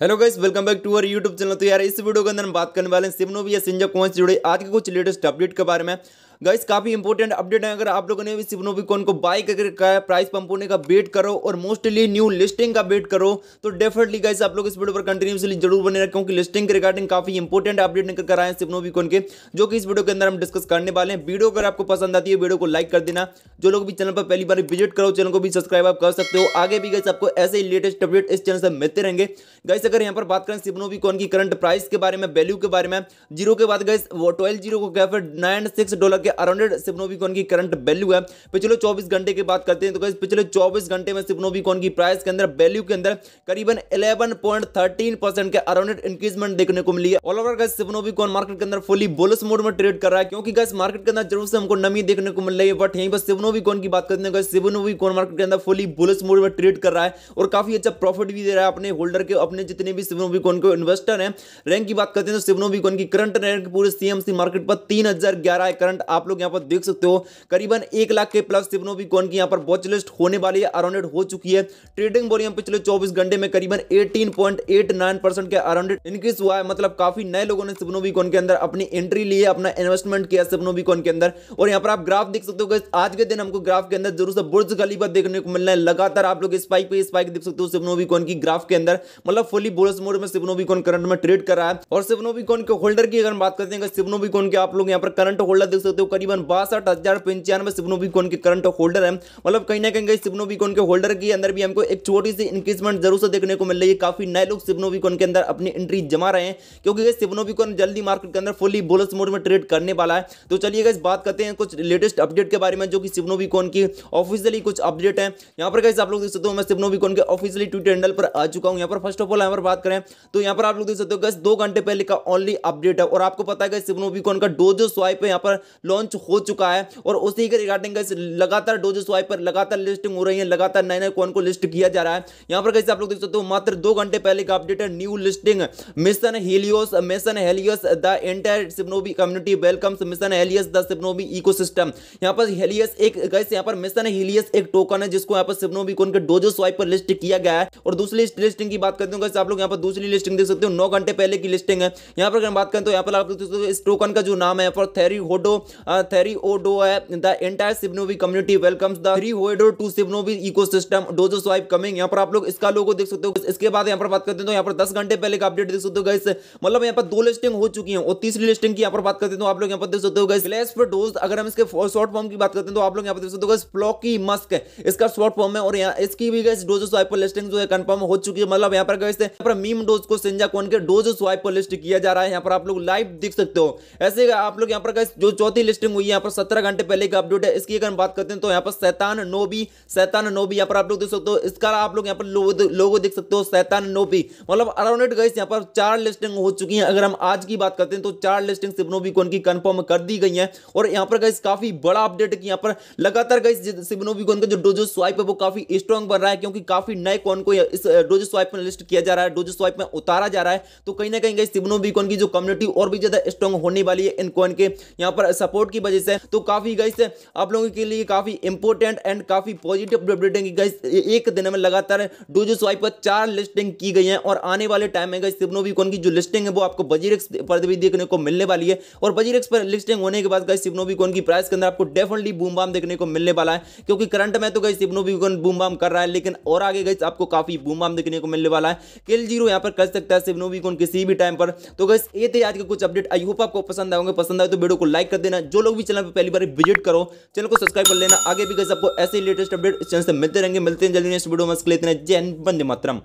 Hello guys welcome back to our YouTube channel तो यार, इस वीडियो के अंदर हम बात करने वाले हैं सिमनोवी या सिंजा कौन से जुड़े आज के कुछ लेटेस्ट अपडेट के बारे में। गाइस काफ़ी इंपॉर्टेंट अपडेट है। अगर आप लोगों ने भी सिग्नोविकॉन को बाय करके प्राइस पंप होने का वेट करो और मोस्टली न्यू लिस्टिंग का वेट करो तो डेफिनेटली गाइस आप लोग इस वीडियो पर कंटिन्यूसली ज़रूर बने रहे, क्योंकि लिस्टिंग के रिगार्डिंग काफ़ी इंपॉर्टेंट अपडेट निकल कर आए सिग्नोविकॉन के, जो कि इस वीडियो के अंदर हम डिस्कस करने वाले हैं। वीडियो अगर आपको पसंद आती है वीडियो को लाइक कर देना। जो लोग भी चैनल पर पहली बार विज़िट करो चैनल को भी सब्सक्राइब आप कर सकते हो। आगे भी गाइस आपको ऐसे ही लेटेस्ट अपडेट इस चैनल से मिलते रहेंगे। गाइस अगर यहाँ पर बात करें सिग्नोविकॉन की करंट प्राइस के बारे में वैल्यू के बारे में ज़ीरो के बाद गाइस ट्वेल्व ज़ीरो को क्या नाइन सिक्स डॉलर के अराउंड सिग्नो सिप्नोविकॉन की करंट वैल्यू है। पिछले 24 घंटे की बात करते हैं तो पिछले 24 घंटे में सिप्नोविकॉन की प्राइस के अंदर वैल्यू के अंदर करीबन 11.13 परसेंट के अराउंड इंक्रीजमेंट देखने को मिली है। ऑल ओवर गैस सिप्नोविकॉन मार्केट के अंदर फुली बुलिश मोड में ट्रेड कर रहा है, क्योंकि गैस मार्केट के अंदर ज़रूर से हमको नमी देखने को मिल रही है बट यहीं पर सिप्नोविकॉन की बात करते हैं सिप्नोविकॉन मार्केट के अंदर फुली बुलिश मोड में ट्रेड कर रहा है, और काफ़ी अच्छा प्रॉफिट भी दे रहा है अपने होल्डर के, अपने जितने भी सिप्नोविकॉन को इन्वेस्टर है। रैंक की बात करते हैं तो सिप्नोविकॉन की करंट रैंक पूरे सीएमसी मार्केट पर तीन हज़ार ग्यारह है करंट आप लोग यहाँ पर देख सकते हो, करीबन एक लाख के प्लस सिग्नोविकॉन की यहाँ पर वॉच लिस्ट होने वाली है अराउंडेड हो चुकी है। ट्रेडिंग वॉल्यूम पिछले 24 घंटे में करीबन 18.89 परसेंट के अराउंडेड इंक्रीज हुआ है। मतलब काफ़ी नए लोगों ने सिग्नोविकॉन के अंदर अपनी एंट्री ली है, अपना इन्वेस्टमेंट किया सिग्नोविकॉन के अंदर। और यहाँ पर आप ग्राफ देख सकते हो आज के दिन हमको ग्राफ के अंदर ज़रूर से बुर्ज खलीफा देखने को मिल रहा है। लगातार आप लोग स्पाइक पे स्पाइक देख सकते हो सिग्नोविकॉन की ग्राफ के अंदर। मतलब फुली बोलस मोड में सिग्नोविकॉन करंट में ट्रेड कर रहा है। और सिग्नोविकॉन के होल्डर की अगर बात करते हैं सिग्नोविकॉन के आप लोग यहाँ पर करंट होल्डर देख सकते हो करीबन बासठ हज़ार पंचानवे सिग्नोविकॉन के करंट होल्डर है। मतलब कहीं ना कहीं सिग्नोविकॉन के होल्डर के अंदर भी हमको एक छोटी सी इंक्रीजमेंट ज़रूर से देखने को मिल रही है। काफ़ी नए लोग सिग्नोविकॉन के अंदर अपनी एंट्री जमा रहे हैं, क्योंकि सिग्नोविकॉन जल्दी मार्केट के अंदर फुली बोलस मोड में ट्रेड करने वाला है। तो चलिए इस बात करते हैं कुछ लेटेस्ट अपडेट के बारे में, जो कि सिग्नोविकॉन की ऑफिशियली कुछ अपडेट है। यहाँ पर आप लोग देख सकते हो, मैं सिग्नोविकॉन के ऑफिशियली ट्विटर हैंडल पर आ चुका हूँ। यहाँ पर फ़र्स्ट ऑफ़ ऑल यहाँ पर बात करें तो यहाँ पर आप लोग देख सकते हो दो घंटे पहले का ओनली अपडेट है। और आपको पता है सिग्नोविकॉन का डोजो स्वाइप यहाँ पर लॉन्च हो चुका है और उसी के रिगार्डिंग लगातार डोज स्वाइप पर, लगातार लिस्टिंग हो रही है, लगातार नए नए कौन को लिस्ट किया जा रहा है। यहाँ पर कैसे आप लोग देख सकते हो, मात्र दो घंटे पहले का अपडेट है new listing mission Helios mission Helios the entire सिप्नोबी community welcomes mission Helios the सिप्नोबी ecosystem यहाँ पर हेलियस एक कैसे यहाँ पर मिशन हेलियस एक टोकन है, जिसको यहाँ पर सिप्नोबी कौन के डोजो स्वाइप पर लिस्ट किया गया है। और दूसरी लिस्टिंग की बात करते हो कैसे आप लोग यहाँ पर दूसरी लिस्टिंग देख सकते हो, नौ घंटे पहले की लिस्टिंग है। यहाँ पर बात करें तो यहाँ पर आप लोग इस टोकन का जो नाम है फॉर थेरी होडो थेरी ओडो है द एंटायर सिप्नोबी कम्युनिटी वेलकम्स द थ्री होएडो टू सिग्नोवी इकोसिस्टम डोजो स्वाइप कमिंग यहाँ पर आप लोग इसका लोगो देख सकते हो। इसके बाद यहाँ पर बात करते हैं तो यहाँ पर दस घंटे पहले का अपडेट देख सकते हो गाइस मतलब यहाँ पर दो लिस्टिंग हो चुकी है, और तीसरी लिस्टिंग की यहाँ पर बात करते हैं तो आप लोग यहाँ पर देख सकते हो गाइस ग्लेस पर डोज अगर हम इसके शॉर्ट फॉर्म की बात करते हैं तो आप लोग यहाँ पर देख सकते हो गाइस फ्लॉकी मस्क इसका शॉर्ट फॉर्म है, और यहाँ इसकी भी गाइस डोजो स्वाइप पर लिस्टिंग जो है कंफर्म हो चुकी है। मतलब यहाँ पर गाइस यहाँ पर मीम डोज को सिंजा कौन के डोजो स्वाइप पर लिस्ट किया जा रहा है। यहाँ पर आप लोग लाइव देख सकते हो। ऐसे आप लोग यहाँ पर जो चौथी लिस्टिंग हुई यहाँ पर सत्रह घंटे पहले का अपडेट है। इसकी अगर बात करते हैं तो यहाँ पर सैतान नोबी सैतान नोबी, यहाँ पर आप लोग देख सकते हो, इसका आप लोग यहाँ पर लोगो देख सकते हो, सैतान नोबी। मतलब अराउंड गई यहाँ पर चार लिस्टिंग हो चुकी है। अगर हम आज की बात करते हैं तो चार लिस्टिंग सिबनोबी कौन की कंफर्म कर दी गई है। और यहाँ पर गई काफ़ी बड़ा अपडेट है यहाँ पर लगातार गई सिबनोबी का जो डोजो स्वाइप है, वो काफ़ी स्ट्रॉन्ग बन रहा है, क्योंकि काफ़ी नए कौन को इस डोजो स्वाइप में लिस्ट किया जा रहा है डोजो स्वाइप में उतारा जा रहा है। तो कहीं ना कहीं गई सिबनोबी की जो कम्युनिटी और भी ज़्यादा स्ट्रॉन्ग होने वाली है इन कौन के। यहाँ पर सपोर्ट की वजह से तो काफ़ी गई आप लोगों के लिए काफ़ी इंपॉर्टेंट एंड काफ़ी पॉजिटिव अपडेट कि एक दिन में लगातार डोजो स्वाइप पर चार लिस्टिंग की गई है और आने वाले टाइम में गाइस सिग्नोविकॉन की जो लिस्टिंग है, वो आपको बजीरेक्स पर भी देखने को मिलने वाली है। और बजीरेक्स पर लिस्टिंग होने के बाद गाइस सिग्नोविकॉन की प्राइस के अंदर आपको डेफिनेटली बूम बाम देखने को मिलने वाला है। क्योंकि करंट में तो गाइस सिग्नोविकॉन बूम बाम कर रहा है, लेकिन और आगे गाइस आपको काफ़ी बूम बाम देखने को मिलने वाला है। किल ज़ीरो यहाँ पर कर सकता है सिग्नोविकॉन किसी भी टाइम पर। तो गाइस ये थे आज के कुछ अपडेट आई होप आपको पसंद आएँगे पसंद आए तो वीडियो को लाइक कर देना। जो लोग भी चैनल पर पहली बार विज़िट करो, चैनल को सब्सक्राइब कर लेना। आगे भी गाइस आपको ऐसे लेटेस्ट अपडेट चैनल से मिलते रहेंगे। मिलते हैं जल्दी नेक्स्ट वीडियो में। हैं। जैन बंदे मातरम।